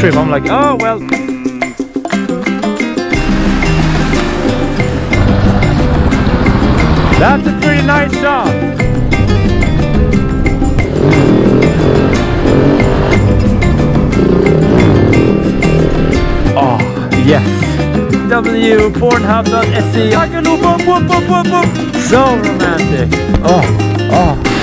on trip. I'm like, oh well. That's a pretty nice shot. Oh, ah, yes. wpornhub.se. So romantic. Oh, oh.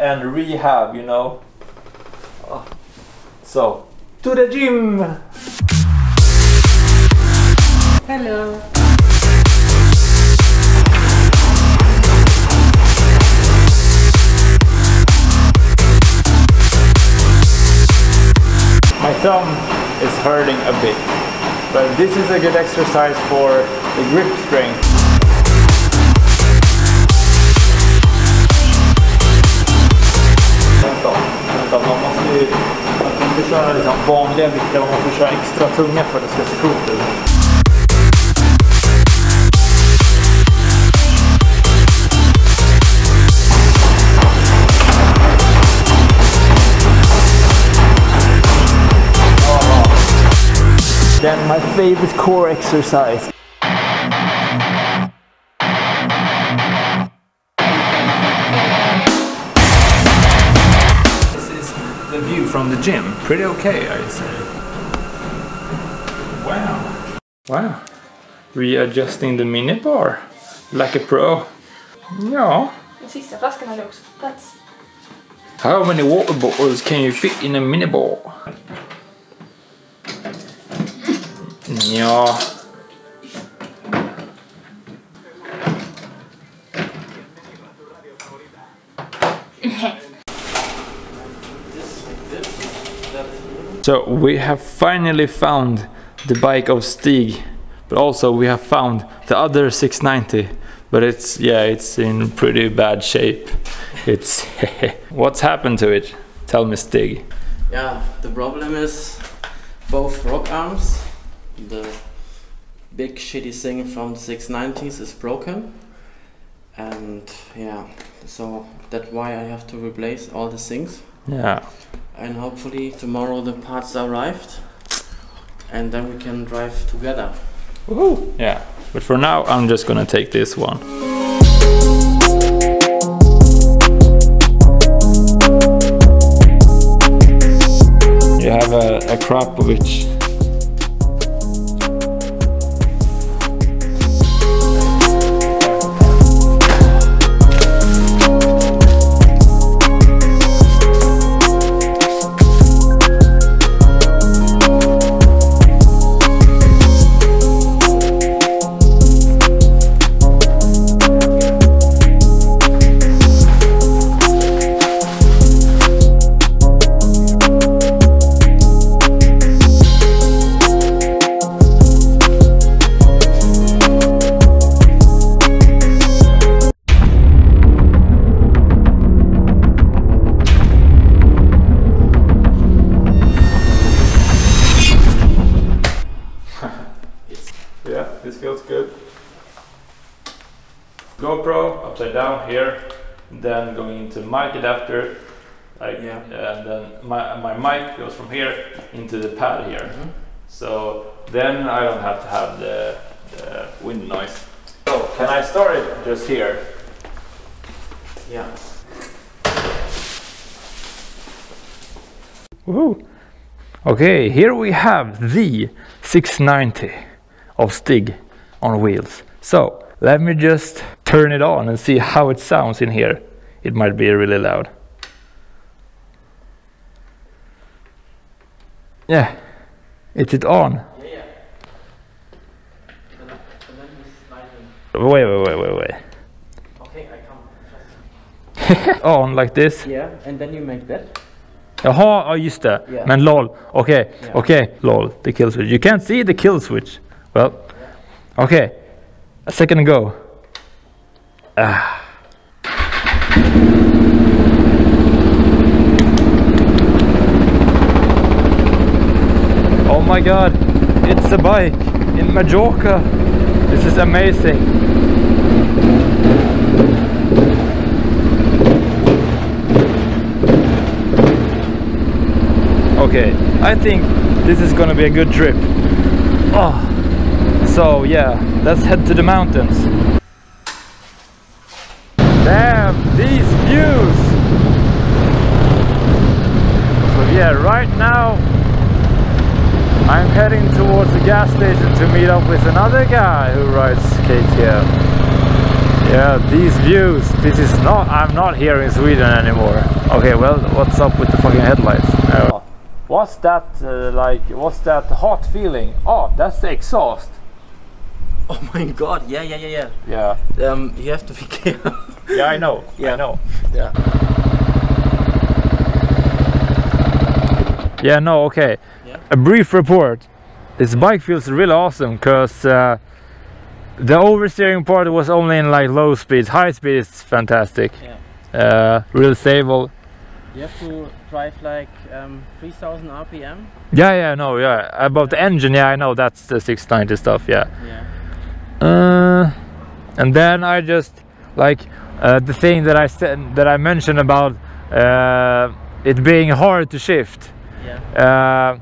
And rehab, you know. So, to the gym! Hello. My thumb is hurting a bit, but this is a good exercise for the grip strength. Att man. Man inte köra liksom vanliga vikter, man måste köra extra tunga för att det ska se coolt ut. Then my favorite core exercise. The gym. Pretty okay, I say. Wow. Wow. Readjusting the minibar. Like a pro. Ja. Den sista flaskan hade också fått plats. How many water bottles can you fit in a minibar? Ja. So we have finally found the bike of Stig, but also we have found the other 690. But it's yeah, it's in pretty bad shape. It's what's happened to it? Tell me, Stig. Yeah, the problem is both rock arms. The big shitty thing from the 690s is broken. And yeah, so that's why I have to replace all the things. Yeah. And hopefully tomorrow the parts arrived. And then we can drive together. Woohoo! Yeah. But for now, I'm just gonna take this one. You have a, a Krapovich. Yeah, adapter, like, Yeah. and then my my mic goes from here into the pad here. Mhm. So then I don't have to have the, the wind noise. So can I start it just here? Yeah. Woohoo! Okay, here we have the 690 of Stig on wheels. So let me just turn it on and see how it sounds in here. It might be really loud. Yeah, is it on? Yeah, yeah. And, and then he's sliding. Wait, wait, wait, wait, wait. Okay, I come. on like this. Yeah, and then you make that. Jaha, ja just det. Yeah. Men lol. Okay, Yeah. okay, lol. The kill switch. You can't see the kill switch. Well, okay. A second ago. Ah. Oh my god, it's a bike in Majorca. This is amazing. Okay, I think this is gonna be a good trip. Oh. So yeah, let's head to the mountains. Right now I'm heading towards the gas station to meet up with another guy who rides KTM. Yeah, these views, this is not, I'm not here in Sweden anymore. Okay, well, what's up with the fucking headlights? What's that uh, like, what's that hot feeling? Oh, that's the exhaust. Oh my god, yeah, yeah, yeah, Yeah, yeah. Um, you have to be careful. yeah, I know, yeah. I know. yeah. Yeah, no, okay. Yeah. A brief report. This bike feels really awesome because uh, the oversteering part was only in like low speeds. High speed is fantastic. Yeah. Uh, really stable. You have to drive like um, 3000 RPM. Yeah, yeah, no, yeah. About the engine, yeah, I know that's the 690 stuff. Yeah. Yeah. Uh, and then I just like uh, the thing that I said that I mentioned about uh, it being hard to shift. Yeah. uh,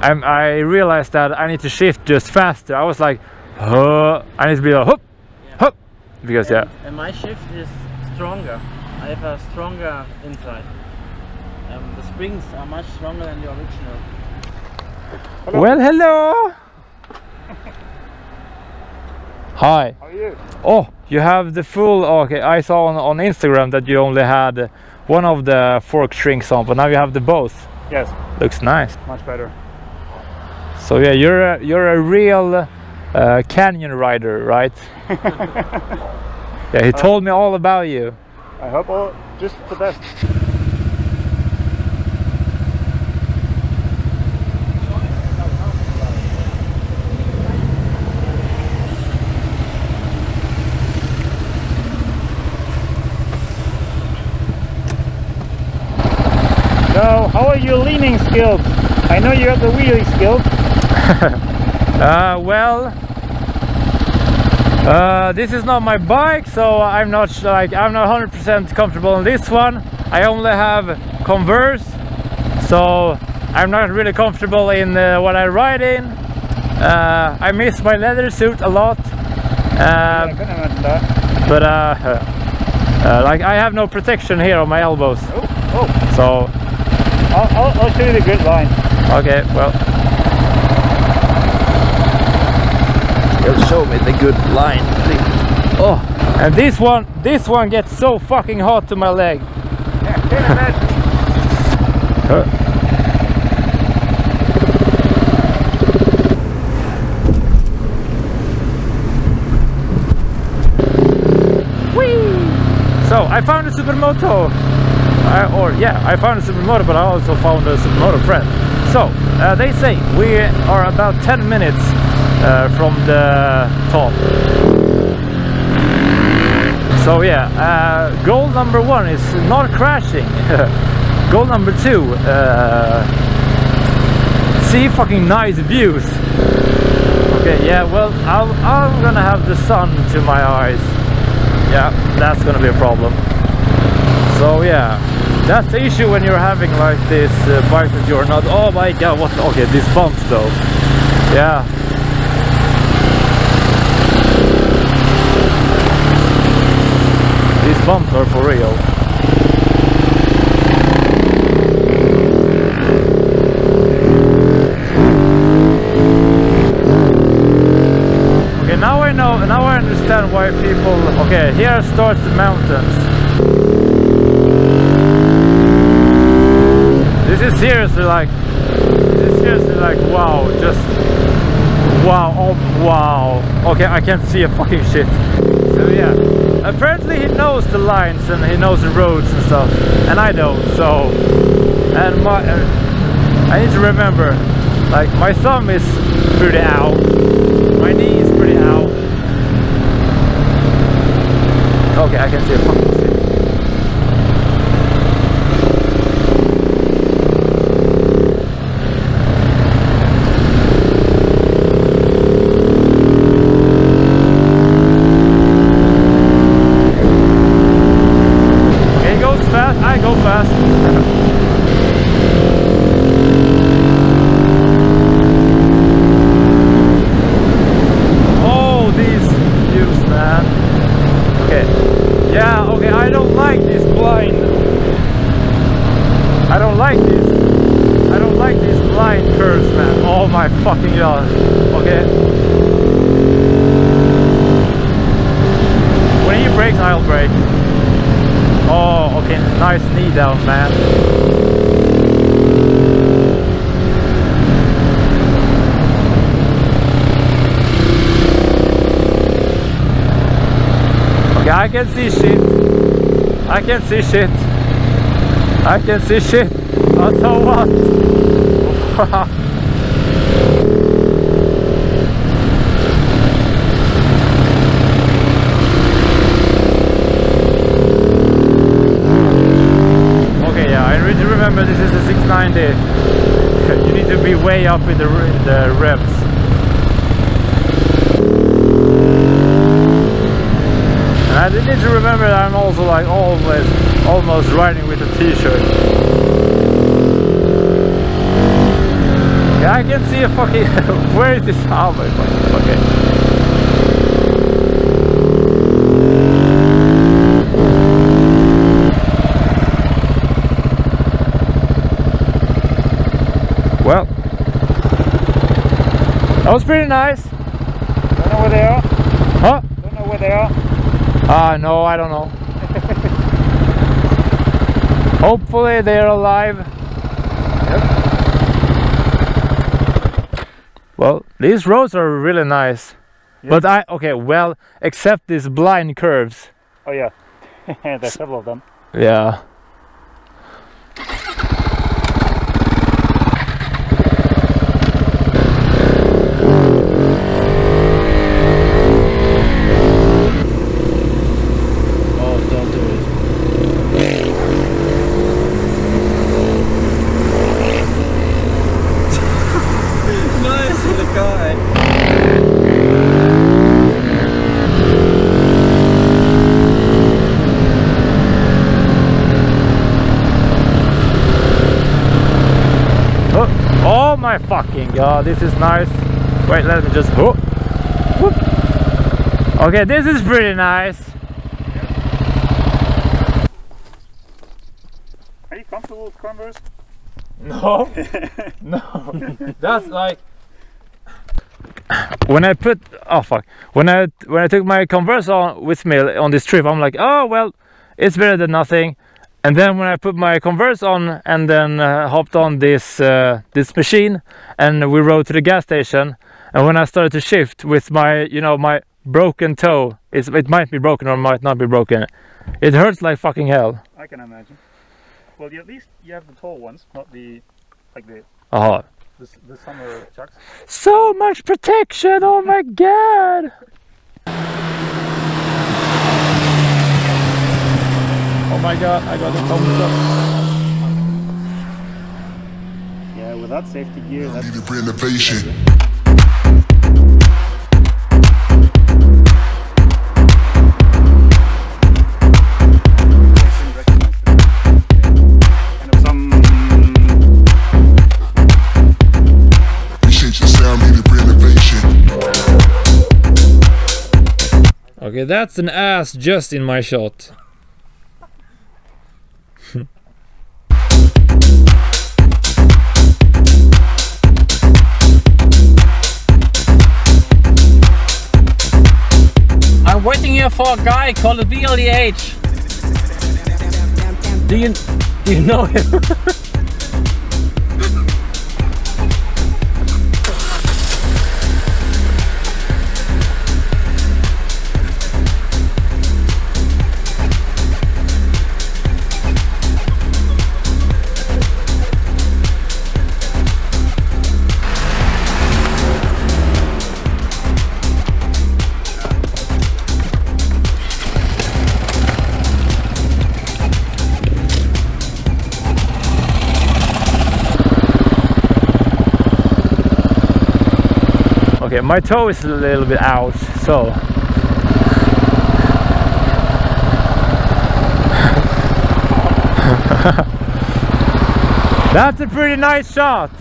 I'm, I realized that I need to shift just faster. I was like, huh, I need to be like, hop, Yeah. hup, because yeah. And, and my shift is stronger. I have a stronger inside. Um, the springs are much stronger than the original. Well, hello. Hi. How are you? Oh, you have the full. Okay, I saw on, on Instagram that you only had one of the fork springs on, but now you have the both. Yes, Looks nice. much better. So yeah, you're a, you're a real uh, canyon rider, right? yeah, he told me all about you. I hope all just the best. So, how are your leaning skills? I know you have the wheelie skills. Uh, well, uh, this is not my bike, so I'm not like I'm not 100% comfortable on this one. I only have Converse, so I'm not really comfortable in uh, what I ride in. Uh, I miss my leather suit a lot, I um, imagine that. but uh, uh, like I have no protection here on my elbows, Oh, oh. so I'll, I'll, I'll show you the good line. okay, well. He'll show me the good line. please. Oh, and this one, this one gets so fucking hot to my leg. Yeah, can't imagine. Huh. Whee! So I found a supermoto, I, or yeah, I found a supermoto, but I also found a supermoto friend. So uh, they say we are about 10 minutes uh, from the top. So yeah, uh, goal number one is not crashing. goal number two, uh, see fucking nice views. Okay, yeah, well, I'll, I'm gonna have the sun to my eyes. Yeah, that's gonna be a problem. So yeah, that's the issue when you're having like this uh, bike that you're not. Oh my god, what? Okay, these bumps though. Yeah. These bumps are for real. Okay, now I know, now I understand why people, okay, here starts the mountains. This is seriously like, seriously like, wow, just, wow, oh, wow. Okay, I can't see a fucking shit. So yeah, apparently he knows the lines and he knows the roads and stuff, and I don't, so, and my, uh, I need to remember, like, my thumb is pretty out, my knee is pretty out. Okay, I can see a fucking shit. Okay, I don't like this blind. I don't like this. I don't like these blind curves, man. Oh my fucking god. Okay. When he brakes, I'll brake. Oh, okay. Nice knee down, man. Okay, I can see shit. I can see shit. I can see shit. Oh, so what? okay, yeah, I really remember this is the 690. you need to be way up in the, the revs. To remember that I'm also like always almost riding with a t-shirt. Yeah, I can see a fucking where is this fucking okay. Well That was pretty nice. Don't know where they are. Huh? Don't know where they are. Ah, no, I don't know. Hopefully they're alive. Yep. Well, these roads are really nice. But I okay, well, except these blind curves. Oh yeah. There's several of them. Yeah. Oh, don't do it. nice little guy. Oh, oh my fucking god, this is nice. Wait, let me just oh. Whoop. Okay, this is pretty nice. Are you comfortable with Converse? No, no, that's like when I put oh fuck when I when I took my Converse on with me on this trip, I'm like, oh well, it's better than nothing. And then when I put my Converse on and then uh, hopped on this uh, this machine and we rode to the gas station, and when I started to shift with my you know my broken toe, it's, it might be broken or might not be broken. It hurts like fucking hell. I can imagine. Well, you, at least you have the tall ones, not the like the Oh, the, the summer chucks. so much protection! Oh my god! Oh my god, I got a thumbs up. Yeah, without safety gear, that's Needed renovation. Okay, that's an ass just in my shot. I'm waiting here for a guy called BLDH. Do you do you know him? Okay, my toe is a little bit out, so. That's a pretty nice shot.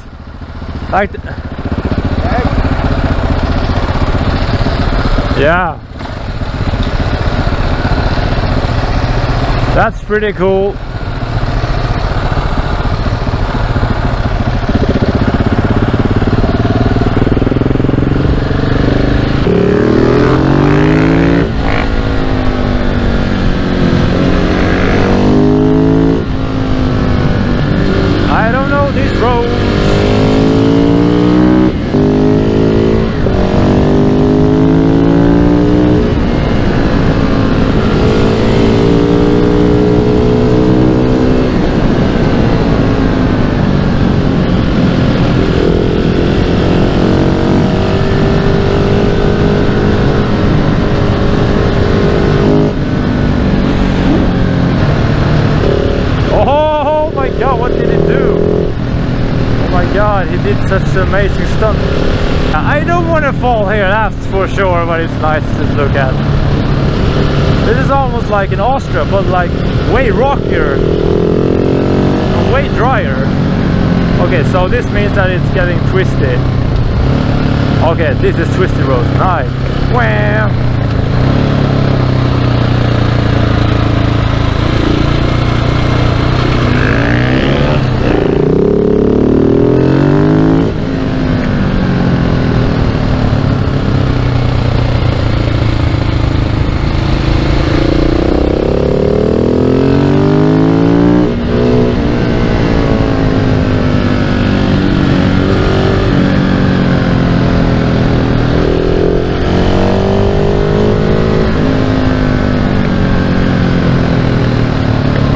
Like, yeah. That's pretty cool. I don't know these roads. Oh my god, what did he do? Oh my god, he did such an amazing stunt. I don't want to fall here, that's for sure, but it's nice to look at. This is almost like an Austria, but like way rockier. Way drier. Okay, so this means that it's getting twisty. Okay, this is twisty road. Nice. Wham!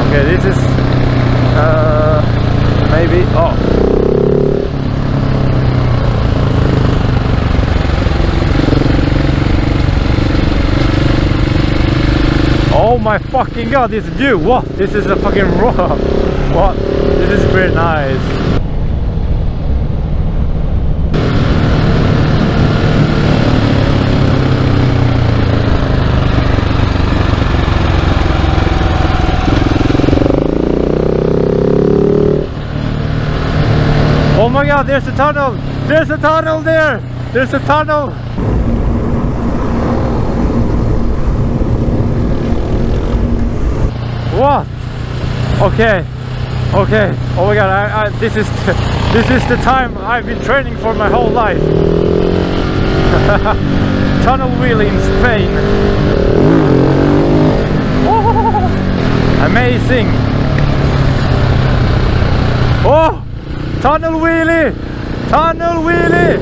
Okay, this is uh, Oh, oh my fucking god! This view. What? This is a fucking rock. What? This is pretty nice. God, there's a tunnel! There's a tunnel there! There's a tunnel! What? Okay. Okay. Oh my god, I, I, this is this is the time I've been training for my whole life. tunnel wheeling in Spain. Amazing. Oh! Tunnel wheelie! Tunnel wheelie!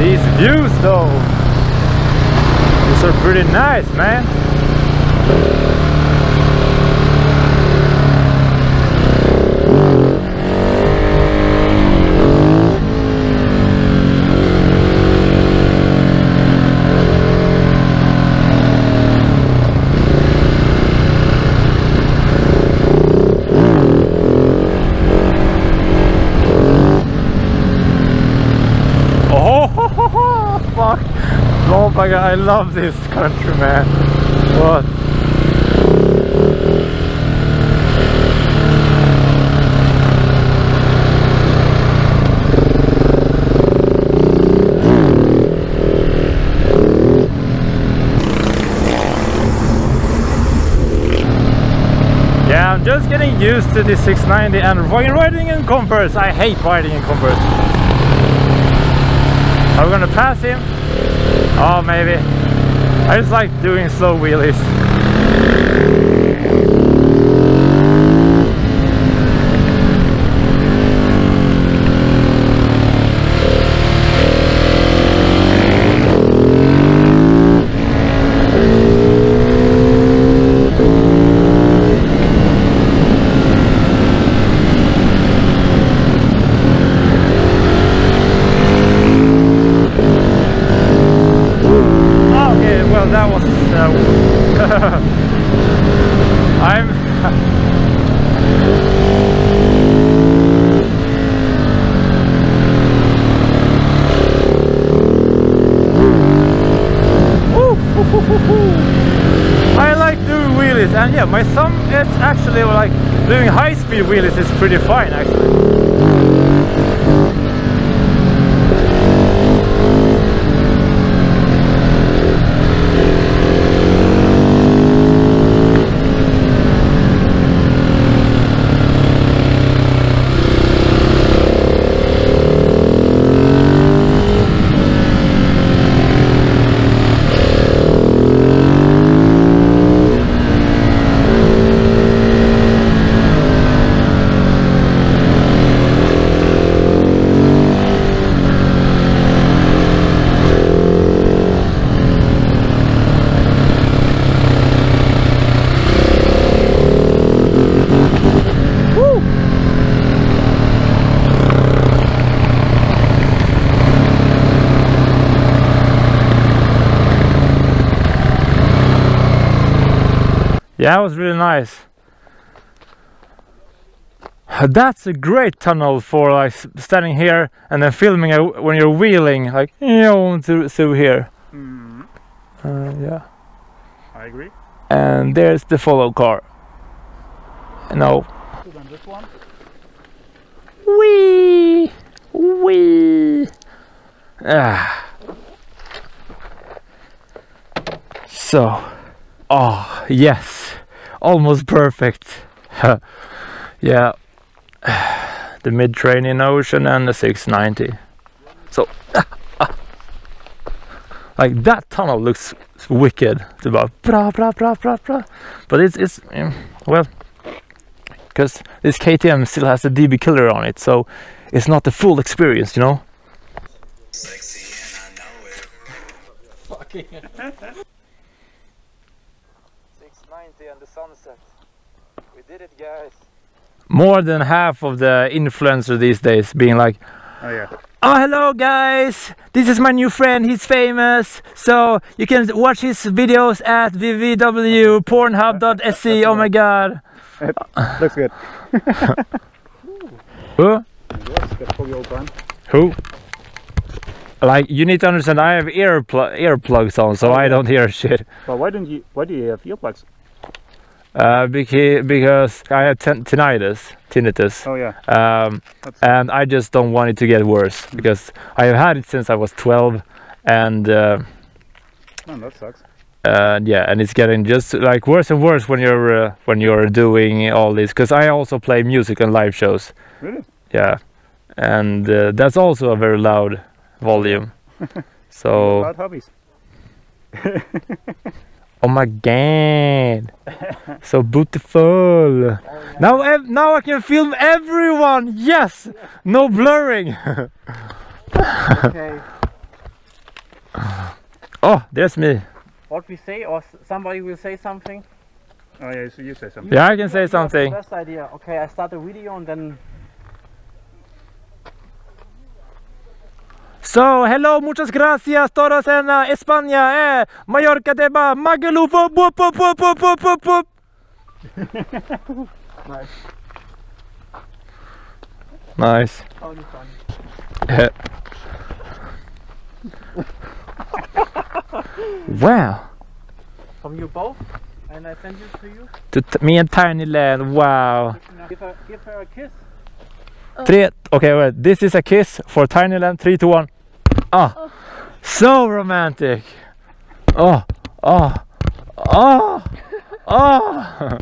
These views though, these are pretty nice man. Oh, fuck. Oh my god, I love this country, man. What? Yeah, I'm just getting used to the 690 and riding in Converse. I hate riding in Converse. We gonna pass him? Oh, maybe. I just like doing slow wheelies. Okay, well that was. Uh, I'm. Woo, hoo, hoo, hoo, hoo. I like doing wheelies, and yeah, my thumb is actually like doing high-speed wheelies is pretty fine actually. Yeah, it was really nice. That's a great tunnel for like standing here and then filming when you're wheeling, like you know, through, through here. Uh, yeah. I agree. And there's the follow car. No. Then this one. Wee, wee. Ah. So, oh yes, almost perfect. yeah, the Mediterranean Ocean and the 690. So, like that tunnel looks wicked. It's about bra bra bra bra bra, but it's it's mm, well because this KTM still has the DB killer on it, so it's not the full experience, you know. and the sunset. We did it, guys. More than half of the influencer these days being like, Oh yeah. Oh, hello guys! This is my new friend, he's famous. So you can watch his videos at www.pornhub.se. Oh my god. It Looks good. Who? Yes, that's for the old time. Who? Like, you need to understand, I have earpl- earplugs on, so oh, I don't hear shit. But why don't you? Why do you have earplugs? Uh, because, because I have tin- tinnitus, tinnitus. Oh yeah. Um, and I just don't want it to get worse because I have had it since I was 12 and uh, oh, that sucks. and yeah and it's getting just like worse and worse when you're uh, when you're doing all this because I also play music and live shows Really? yeah and uh, that's also a very loud volume so About hobbies. oh my god so beautiful now ev- now I can film everyone yes no blurring Okay. oh there's me What we say, or somebody will say something. Oh yeah. So you say something. yeah I can say You have the something Best idea. Okay, I start the video and then. So, hello, muchas gracias todos en uh, España, eh, Mallorca de ba, Magaluf, boop, boop, boop, boop, boop, boop. whoop. nice. Nice. Funny. Yeah. wow. From you both, and I send it to you. To me and Tinyland, wow. Give her, give her a kiss. Three, okay, wait, this is a kiss for Tinyland, three, two, one. Ah, so romantic. Oh, oh, oh, oh.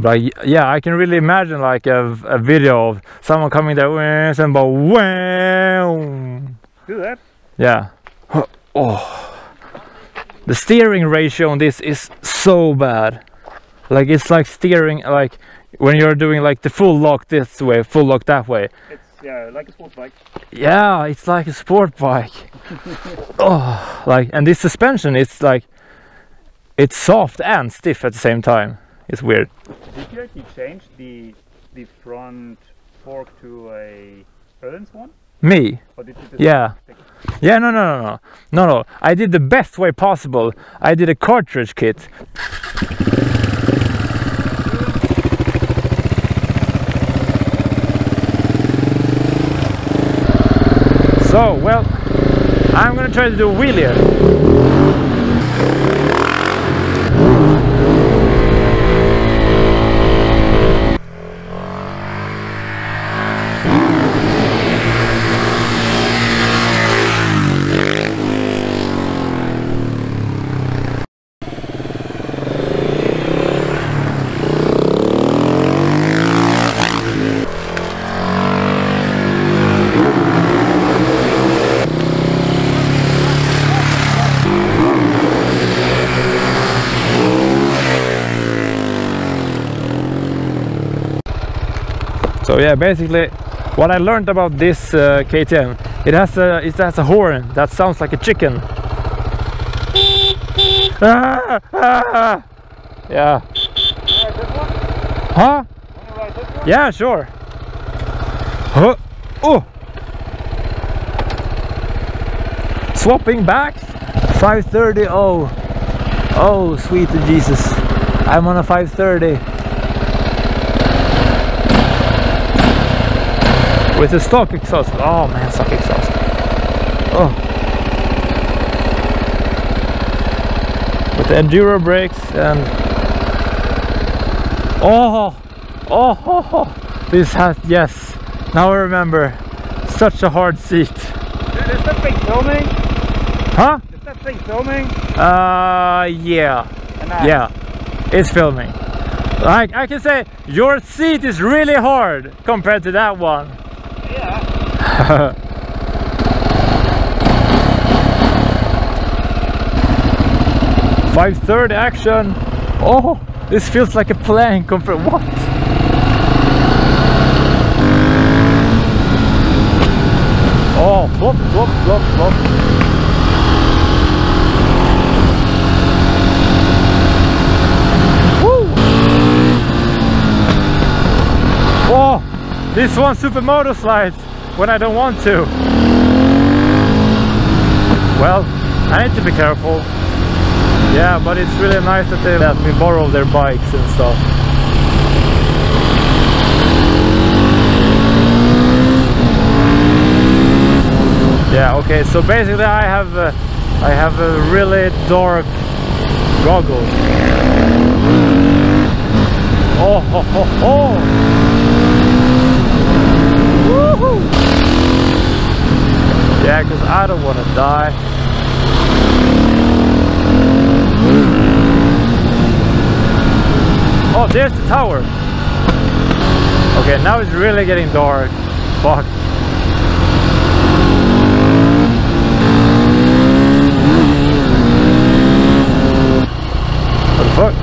But yeah, I can really imagine like a, a video of someone coming there go wow. Do that. Yeah. Oh. the steering ratio on this is so bad. Like it's like steering like when you're doing like the full lock this way, full lock that way. It's yeah, like a sport bike. Yeah, it's like a sport bike. oh, like and this suspension it's like it's soft and stiff at the same time. It's weird. Did you actually change the the front fork to a Öhlins one? Me? Or did you just Yeah. Yeah, no, no, no, no, no, no. I did the best way possible. I did a cartridge kit. So, well, I'm gonna try to do wheelie. Yeah, basically, what I learned about this uh, KTM, it has a it has a horn that sounds like a chicken. Ah, ah. Yeah. Huh? Yeah, sure. Huh? Oh. Swapping backs. 530. Oh. Oh, sweet Jesus. I'm on a 530. With the stock exhaust. Oh man, stock exhaust. Oh. With the enduro brakes and oh, oh, oh, oh. this has yes. Now I remember. Such a hard seat. Is that thing filming? Huh? Is that thing filming? Uh, yeah, yeah, it's filming. Like I can say, your seat is really hard compared to that one. Five third action. Oh, this feels like a plane compared. What? Oh, flop, flop, flop, flop. Woo! Oh, this one supermoto slides when I don't want to. Well, I need to be careful. Yeah, but it's really nice that they let me borrow their bikes and stuff. Yeah, okay, so basically I have uh, I have a really dark goggles. Oh ho ho ho! Woohoo! Yeah, because I don't want to die. Oh, there's the tower. Okay, now it's really getting dark. Fuck. What the fuck?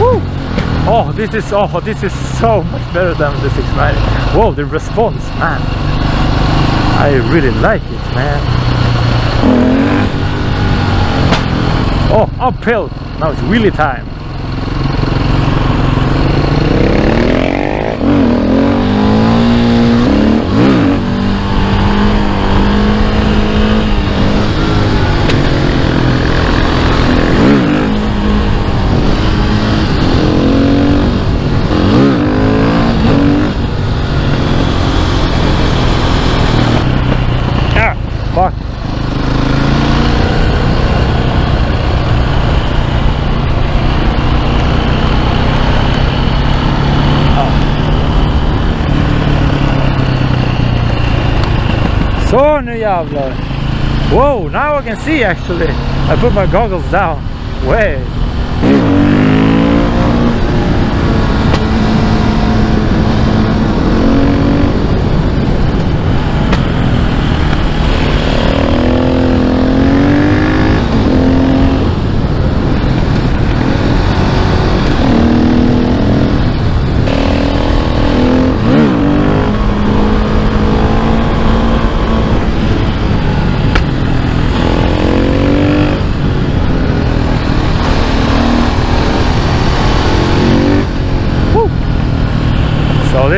Woo! Oh, this is oh, this is so much better than the 690. Whoa, the response, man. I really like it, man. Oh, uphill. Now it's wheelie time. Ah, fuck. Så nu jävlar. Whoa, now I can see actually. I put my goggles down. Way.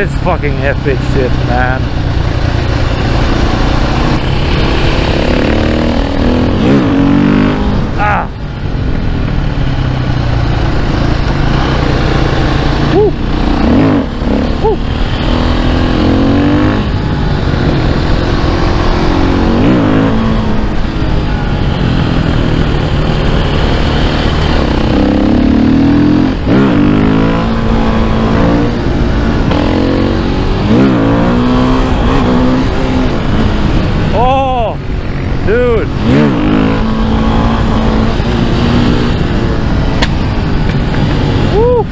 is fucking epic shit, man. Ah! Woo! Woo! Oh, dude. Woo.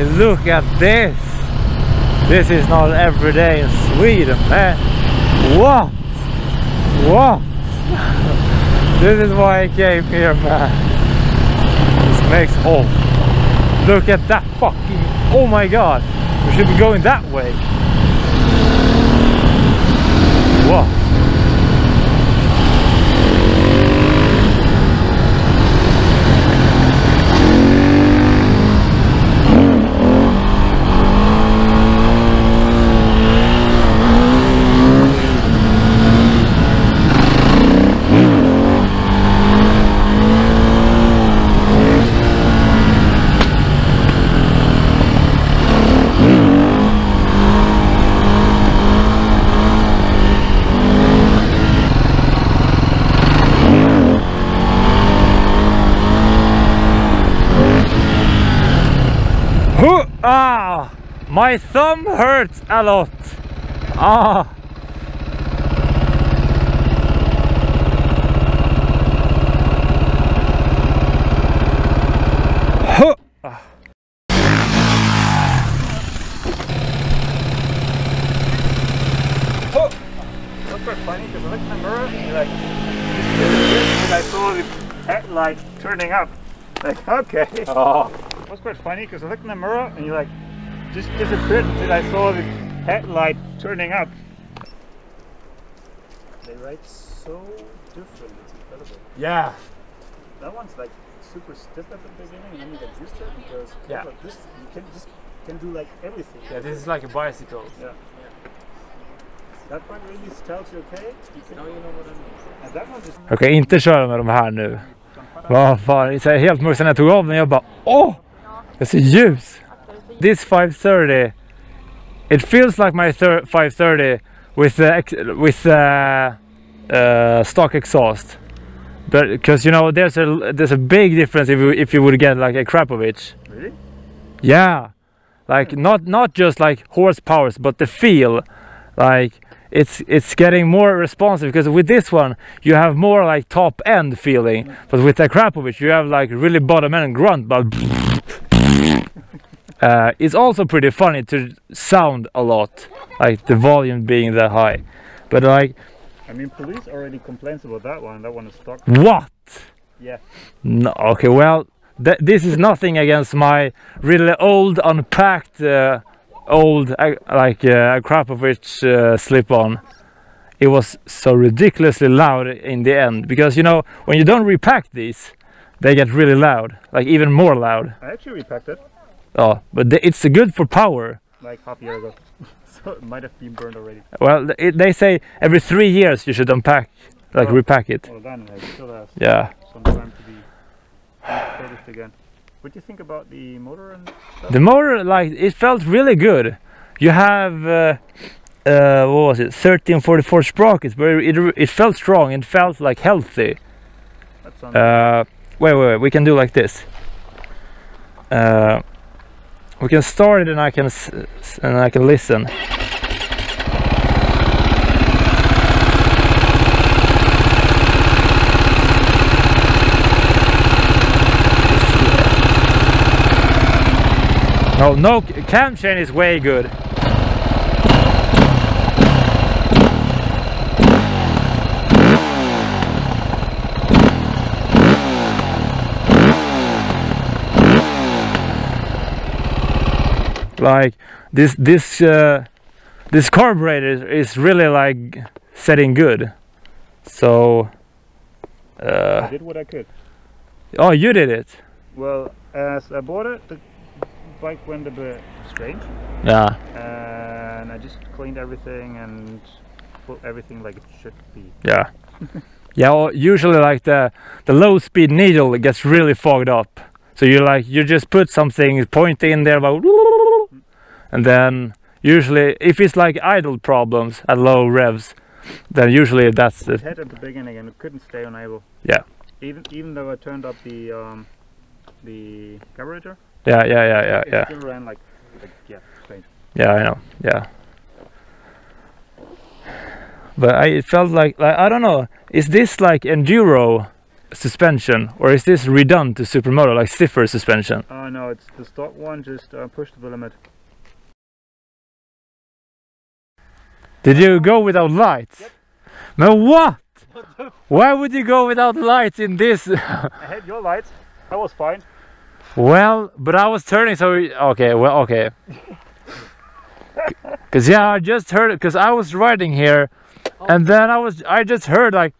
Look at this. This is not every day in Sweden, man. What? What? this is why I came here, man. This makes oh Look at that fucking... Oh my god! We should be going that way. Whoa. Huh, ah, my thumb hurts a lot. Ah. Huh. That's quite funny because I looked in the mirror and you're like, and I saw the headlight turning up. Like, okay. Oh. That's quite funny because I looked in the mirror and you're like, just disappeared until I saw the headlight turning up. They write so different, it's incredible. Yeah. That one's like super stiff at the beginning and then you get used to it because Yeah. look, this you can just can do like everything. Yeah, this is like a bicycle. Yeah. That one really tells you okay, you can, now you know what I mean. And that one just Jag kan inte köra med de här nu. Vad fan, det är så här helt mörkt. Sen när jag tog av den jag bara åh! Jag ser ljus! This 530 It feels like my 530 with uh, ex- with uh, uh, stock exhaust. But because you know there's a there's a big difference if you if you would get like Akrapovic. really? Yeah, like not not just like horsepowers, but the feel, like it's it's getting more responsive because with this one you have more like top end feeling, but with the Akrapovic you have like really bottom end grunt, but uh, it's also pretty funny to sound a lot, like the volume being that high, but like I mean police already complains about that one, that one is stock. what? Yeah. No, okay, well, th- this is nothing against my really old, unpacked, uh, old, uh, like uh, Akrapovic uh, slip-on. It was so ridiculously loud in the end because you know when you don't repack these, they get really loud, like even more loud. I actually repacked it Oh, but th- it's good for power. like half a year ago. so it might have been burned already. Well, it, they say every three years you should unpack, like Oh. repack it. Well done, it still has Yeah. some time to be refurbished again. What do you think about the motor and stuff? The motor, like, it felt really good. You have, uh, uh, what was it, 1344 sprockets, but it, it felt strong. It felt like healthy. Uh, wait, wait, wait. We can do like this. Uh, we can start it, and I can and I can listen. No, no, cam chain is way good. Like this, this, uh, this carburetor is really like setting good. So, uh, I did what I could. Oh, you did it. Well, as I bought it, the bike went a bit strange, Yeah. and I just cleaned everything and put everything like it should be. Yeah. yeah. Well, usually, like the the low speed needle gets really fogged up. So you like you just put something, point in there about, and then usually if it's like idle problems at low revs, then usually that's the It hit at the beginning and it couldn't stay on idle. Yeah. Even even though I turned up the um, the carburetor, yeah yeah yeah yeah it yeah still ran like like yeah strange. yeah I know yeah. But I it felt like like I don't know. Is this like enduro suspension or is this redone to supermoto like stiffer suspension? Oh no, it's the stock one just uh, pushed the limit. Did you go without lights? Man, what? Why would you go without lights in this? I had your lights. That was fine. well, but I was turning so okay, well, okay. Cuz yeah, I just heard it cuz I was riding here oh. and then I was I just heard like